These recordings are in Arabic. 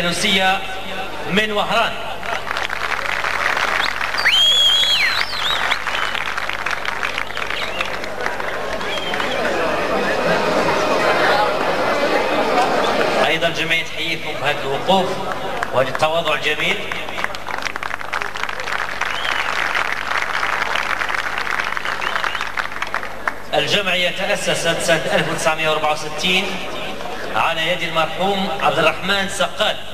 الأندلسية من وهران. أيضا الجمعية تحييكم بهذا الوقوف وهذا التواضع الجميل. الجمعية تأسست سنة 1964 على يد المرحوم عبد الرحمن سقال.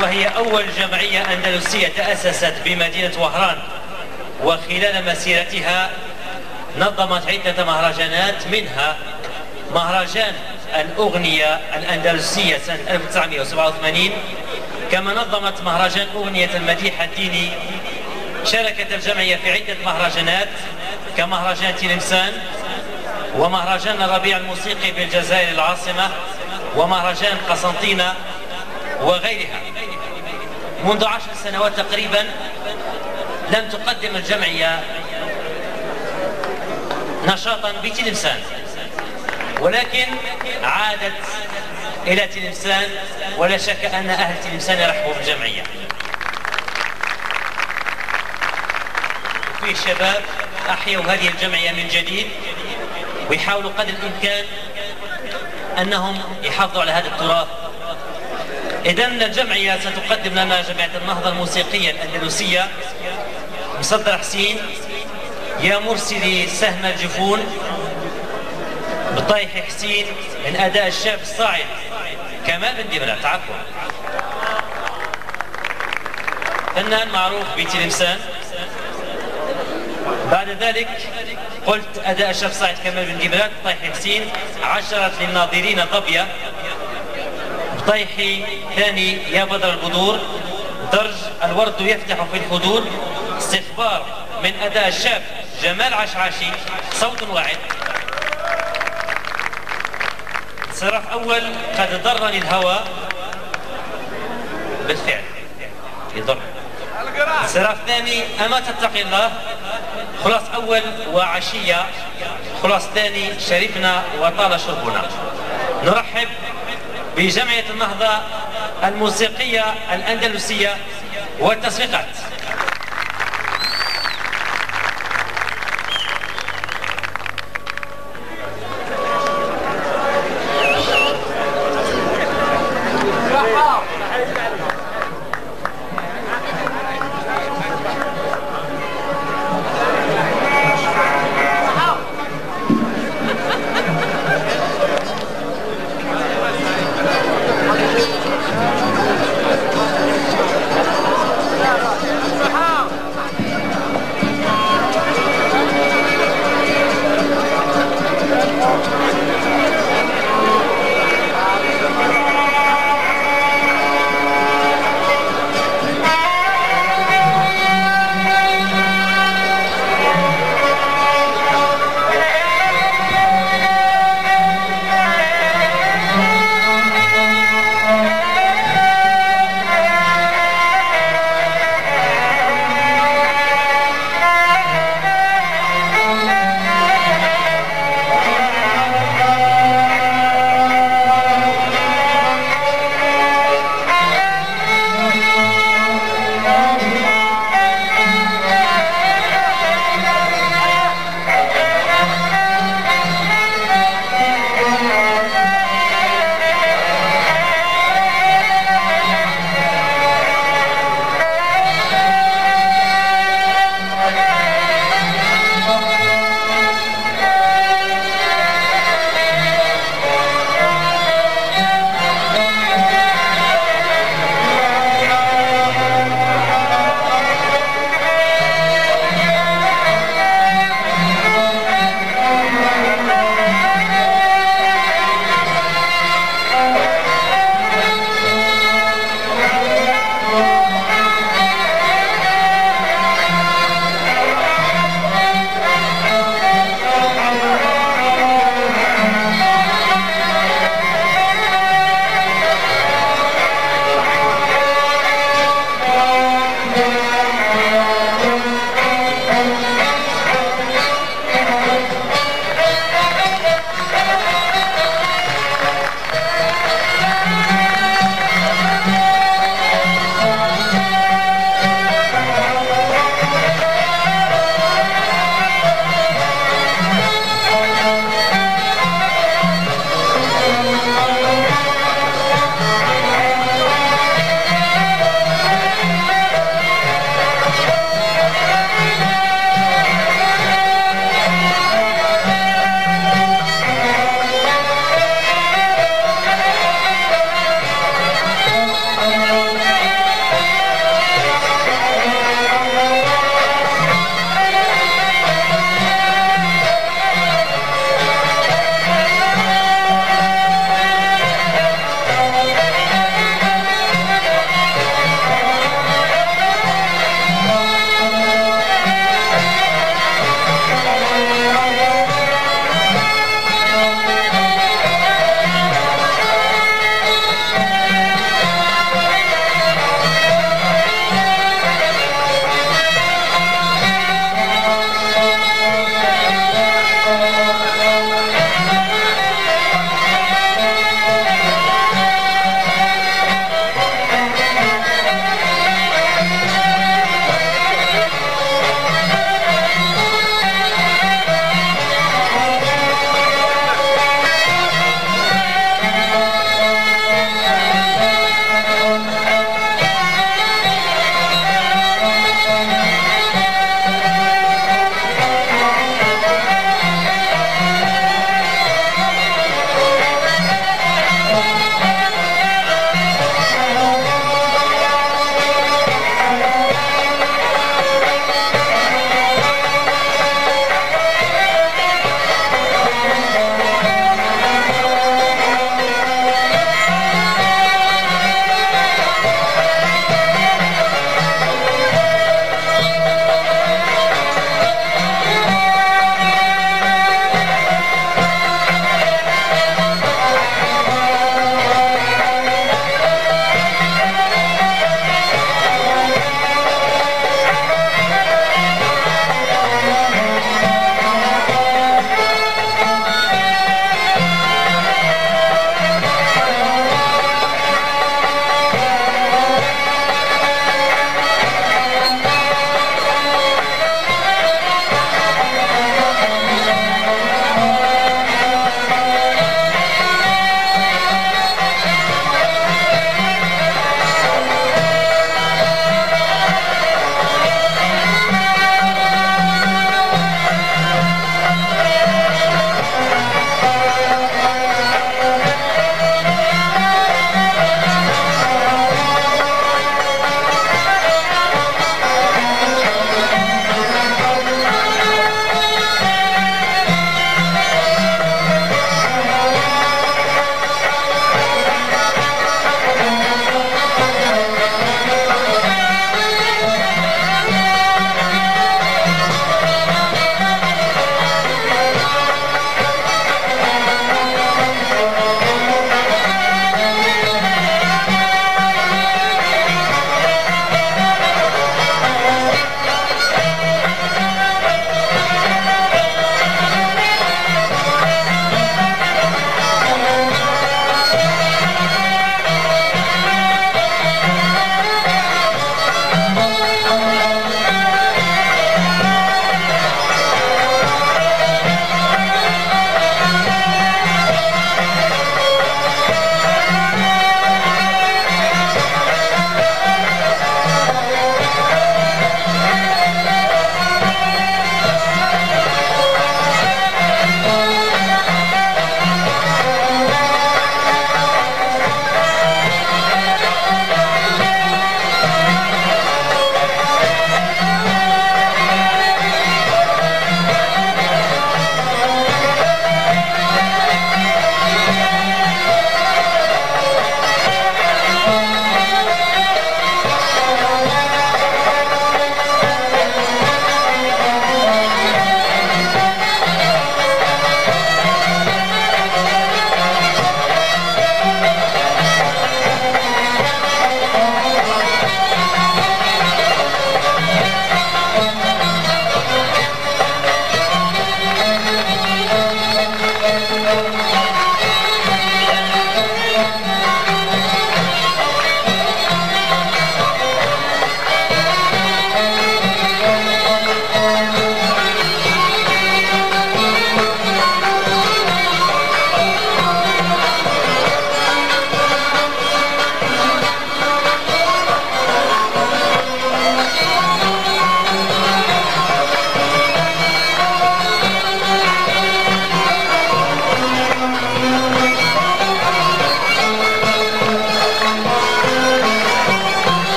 وهي أول جمعية أندلسية تأسست بمدينة وهران. وخلال مسيرتها نظمت عدة مهرجانات منها مهرجان الأغنية الأندلسية سنة 1987 كما نظمت مهرجان أغنية المديح الديني شاركت الجمعية في عدة مهرجانات كمهرجان تلمسان ومهرجان الربيع الموسيقي بالجزائر العاصمة ومهرجان قسنطينة وغيرها. منذ عشر سنوات تقريبا لم تقدم الجمعية نشاطا بتلمسان ولكن عادت إلى تلمسان ولا شك أن أهل تلمسان يرحبوا بالجمعية. في شباب أحيوا هذه الجمعية من جديد ويحاولوا قدر الإمكان أنهم يحافظوا على هذا التراث إذا الجمعية ستقدم لنا جمعية النهضة الموسيقية الأندلسية. مصدر حسين يا مرسلي سهم الجفون. بطيح حسين من أداء الشاب الصاعد. كمال بن دمرة تعرفوا فنان معروف بتلمسان بعد ذلك قلت أداء الشاب صاعد كمال بن دمرة طيح حسين عشرت للناظرين ضبية طيحي ثاني يا بدر البدور. درج الورد يفتح في الحدود. استخبار من أداء الشاب جمال عشعاشي. صوت واعد. صراف أول قد ضرني الهوى بالفعل. يضر. صراف ثاني أما تتقي الله. خلاص أول وعشية. خلاص ثاني شرفنا وطال شربنا. نرحب بجمعية النهضة الموسيقية الأندلسية والتصفيقات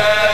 Amen.